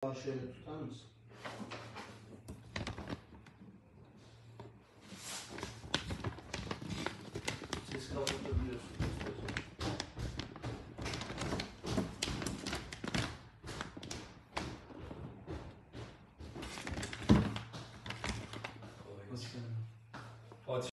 Şöyle tutar mısın? Ses kapatabiliyorsun. Hoş.